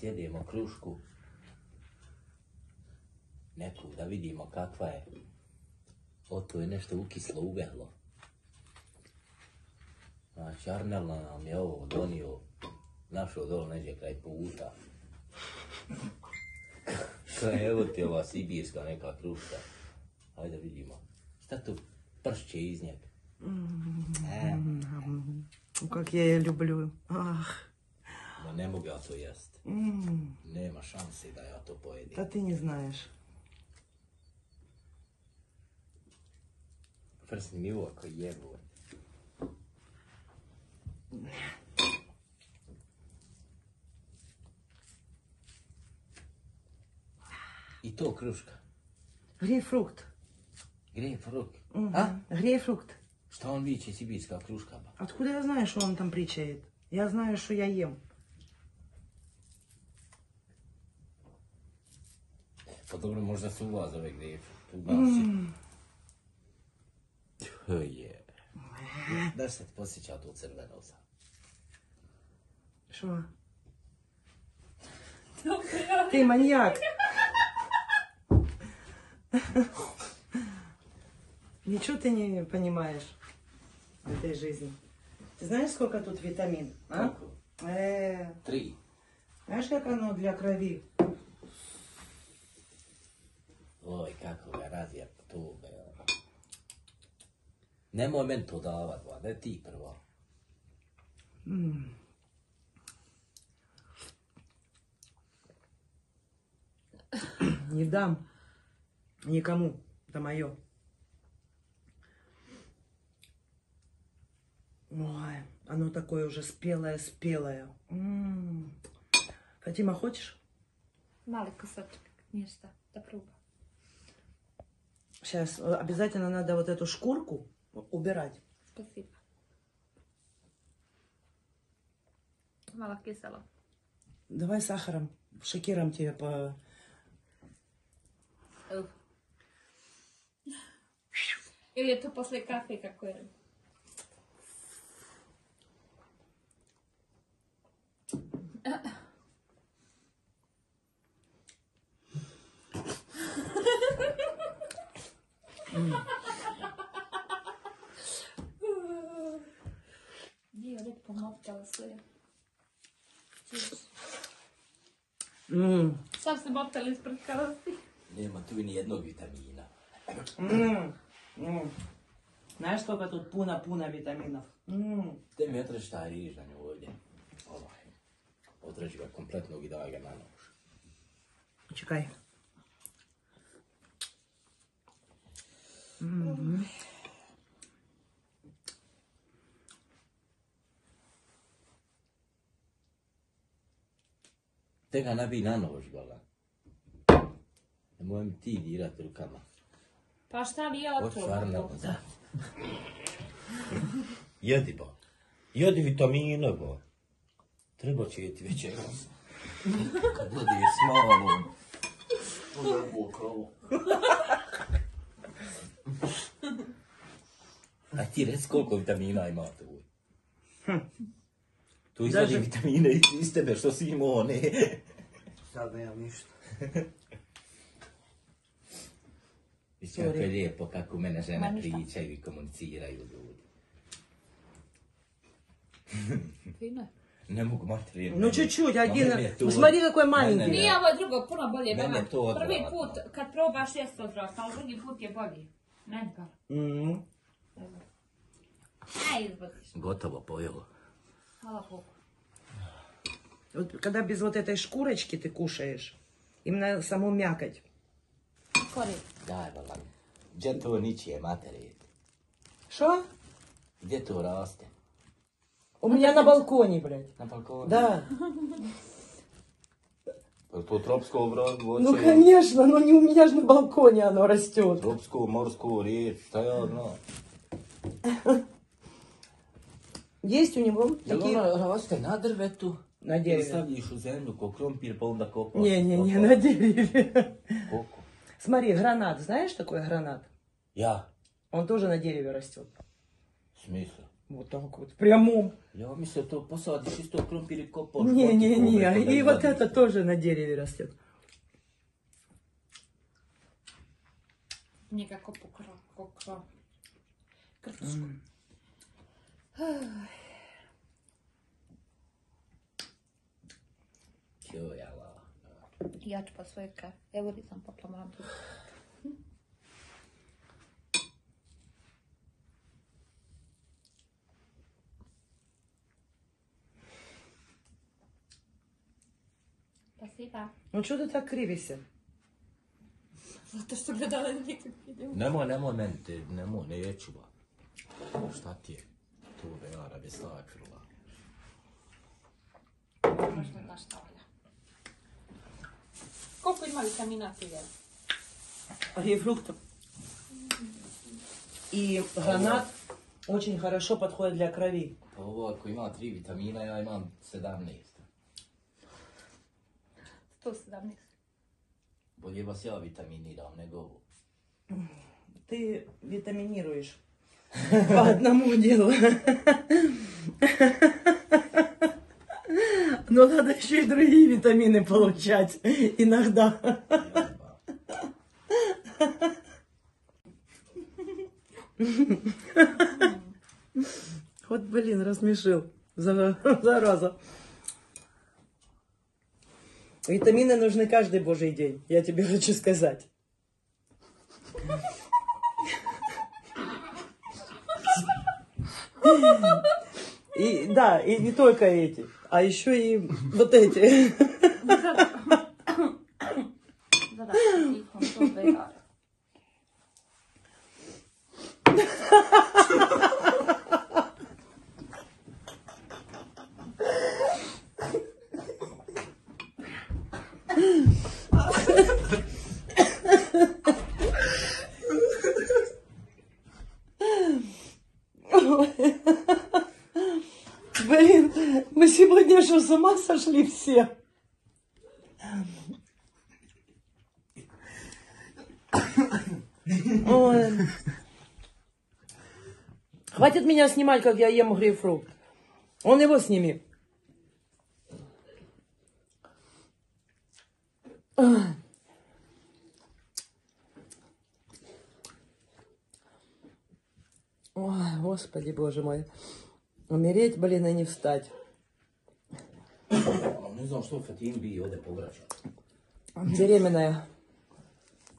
sjedimo krušku neku da vidimo kakva je. O, tu je nešto ukislo, ugehlo. Znači, Arnella nam je ovo donio, našo dol neđe kraj puta. Kaj, evo ti ova sibirska neka kruška. Ajde vidimo. Šta tu pršće iz njeg mm-hmm. e. mm-hmm. Kak je, ja je. Ah. Ma ne mogu ja to jest. М, Nema šanse da ja to pojedim. да ты не знаешь. Prsni mi ovo ako jebu. I to kruška. Грейпфрукт. Grejpfruk. Мгм. A? Грейпфрукт. On viče sibirska kruška? ba? Откуда я знаю, что он там причает? Я знаю, что я ем. Pa dobro, možda su u vas ove grejpfruk. U nas je. To je. Da se ti posjeća to crveno sad. Что? Ты маньяк. Ничего ты не понимаешь в этой жизни. Ты знаешь, сколько тут витамин? А? Э, Tri. знаешь, как оно для крови? Oj, kako ga razje tu. be. Nemoj meni to davat, ba, ne ti prvo. Не дам никому. Это мое. Ой, оно такое уже спелое-спелое. Фатима, хочешь? Mali kusačak, ništa, da proba. Сейчас обязательно надо вот эту шкурку убирать. Spasiba. Malo kiselo. Давай сахаром, шакиром тебе по... Uh. Ili je to posle başlayın. Mm. Sad se botali ispred karasti. Nema tu ni jednog vitamina. Mm. Mm. Znaš koliko je tu puna, puna vitamina? Mm. Te mi otraži ta riža na nju ovdje. Ovaj. Otraži ga kompletnog i daj ga na nož. Čekaj. Mm. Te ga nabij na nož, Gola. Nemoj mi ti dirat rukama. Pa šta li je Hoću Arnela. otrovno? Da. Jedi ba. Jedi vitamine ba. Treba će jeti večeras. Kad budeš s malom. Pojebu krovo. A ti rec koliko vitamina ima tu. Tu izvadi Daži... vitamine iz tebe, što si imao one. Sad nemam ništa. Viš kako je lijepo kako mene žene pričaju i komuniciraju ljudi. Fino Ne mogu materijalno. No ću čuti, ja gdje znam. Usmari kako je manji. Nije ovo drugo, puno bolje. Mene je to odvratno. Prvi put kad probaš jest odvratno, ali drugi put je bolji. Mental. Mhm. Mm Aj, izbodiš. Gotovo pojelo. Bogu. Вот когда без вот этой шкурочки ты кушаешь, именно саму мякоть. Kori. Daj, bala. Gdje to ničije materije? Что? Gdje to raste? У меня на балконе, блядь. Na balkonu? Да. To tropsko voće? Ну, конечно, но не у меня же на балконе оно растет. Morsko, riječ, šta ja znam. Есть у него Jel такие... ona raste na drvetu? На Ili дереве. stavljiš u zemlju ko krompir pa onda kopaš? Не, не, не, kopaš. на дереве. Koliko? Смотри, гранат. Знаешь такой гранат? Ja, Он тоже на дереве растет. smisla. Вот так вот, в прямом. Ja mislio to posadiš isto krompir i kopaš. Не, не, motiku, не. ovaj, И вот izvadiš. это тоже на дереве растет. Pokro, pokro. Krčku. Jo, jela. Ja ću pa svoje ka. Evo di sam popla moram tu. Спасибо. Ну что ты так кривишься? Zato što gledala nekog video. Nemoj, nemoj meni, te, nemoj, neću ba. Šta ti je? Stakvrla. Možda znaš šta valja. Koliko ima vitamina C? jel? Грейпфруктов. И гранат очень хорошо подходит для крови. Pa ovo ako ima tri vitamina, ja imam 17. 117. Bolje vas ja vitaminiram nego ovo. Ты витаминируешь по одному делу. Но надо еще и другие витамины получать иногда. Вот, блин, рассмешил. За- Зараза. Витамины нужны каждый божий день, я тебе хочу сказать. И да, и не только эти, а еще и вот эти. Da, da, ihom to vegara. Блин, мы сегодня что, с ума сошли все? Ой. Хватит меня снимать, как я ем грейпфрут. Он его сними. Ой, господи, боже мой. Умереть, блин, и не встать. Ne znam što Fatin bi ovdje povraća. Беременная.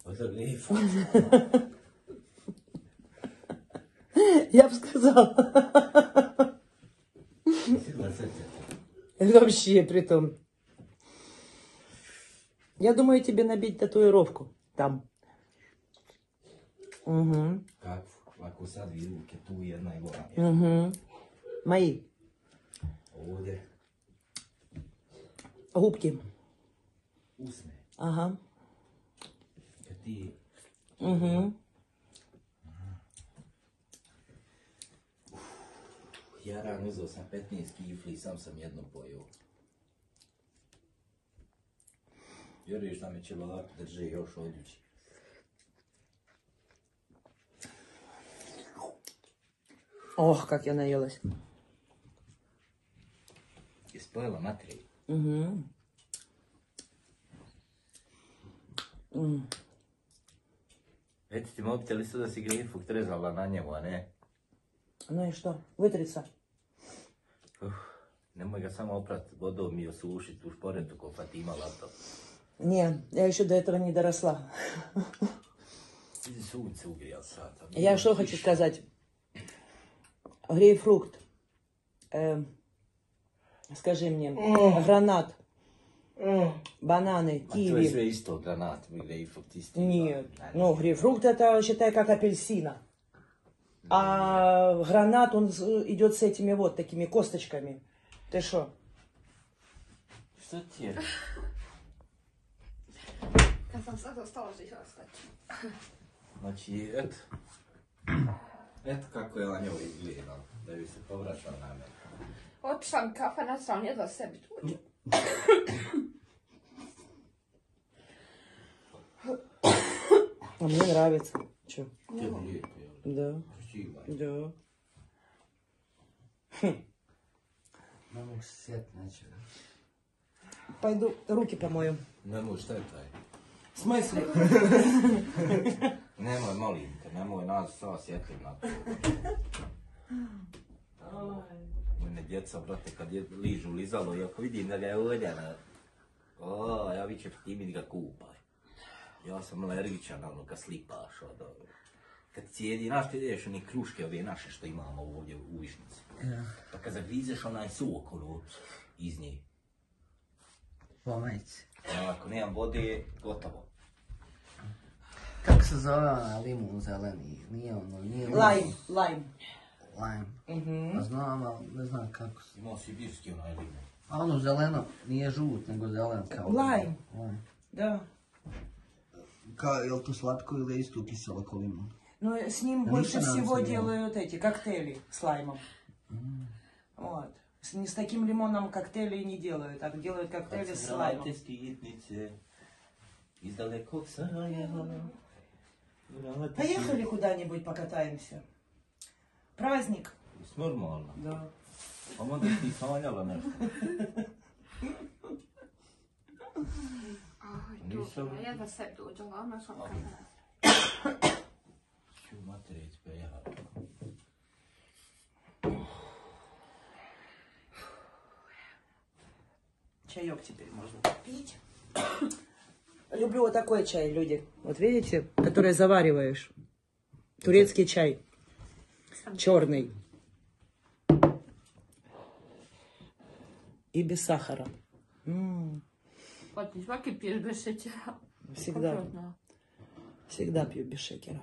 Ovdje lijepo. Я бы сказала. Srce. Вообще, при том. Я думаю тебе набить татуировку там. Угу. Ako sad dvije ruke, tu jedna i vora. Угу. Мои Ovdje губки. usne. Ага. Ti Угу. Ja ran uzeo sam 15 kifli i sam sam jedno pojeo. Vjeruješ da me ovako drže još odjući. Ох, как я наелась. Spojila materiju. Угу. М. Već ti mobitel isto da si grejpfrut rezala na njemu, a ne? Ну и что? Вытрется. Uf, nemoj ga samo oprat vodom i osušit u šporetu ko Fatima lato. Не, я еще до этого не доросла. Sunce ugrijal sad. a Я что хочу сказать. Грейпфрукт. Эм, скажи мне, гранат, бананы, je киви. sve isto, granat, grejpfrut isti. Нет, Ne, ну грейпфрукт это считай как апельсина. А гранат он идет с этими вот такими косточками. Ты что? Što ti je? Kad sam sad ostala že ću ostati. Znači, et. Otišam kafa na sam jedva sebi tuđu. A mi je nravit. Ču. Da. Da. Hm. Ne mogu se sjetiti nečega. Pa idu ruke pa moju. Nemoj, šta je taj? Smisli. nemoj, molim te, nemoj nas sva sjetljiv na to. djeca, brate, kad je ližu lizalo i ako vidim da ga je uvedena, o, ja bit će primit ga kupaj. Ja sam alergičan, ono, kad slipaš, ono, kad cijedi, znaš ti ideš one kruške ove naše što imamo ovdje u višnici. Ja. Pa kad zagrizeš onaj sok, ono, iz nje. Pomajci. A e, ako nemam vode, gotovo. Kako se zove limun zeleni? Nije ono, nije limun. Lime, lime. Znam, ali ne znam kako se. Imao sibirski onaj limun. A ono zeleno, nije žut, nego zelen kao... Lime. Lime. Да. Kao, je li to slatko ili je isto kiselo ko limun? Но с ним Да больше всего не делают эти коктейли с лаймом. Вот. С, не с таким лимоном коктейли не делают, так делают коктейли с лаймом. Поехали куда-нибудь покатаемся. Праздник. Normalno. Да. Sanjala nešto. Aj, Nisam- to, jedva se dođela, ono sam Aha. kada... Ću materić peja. Чаек теперь можно попить. Люблю вот такой чай, люди. Вот видите, который завариваешь. Турецкий чай. Черный. И без сахара. М, ti svaki piješ bez šećera. Всегда, всегда пью без шекера.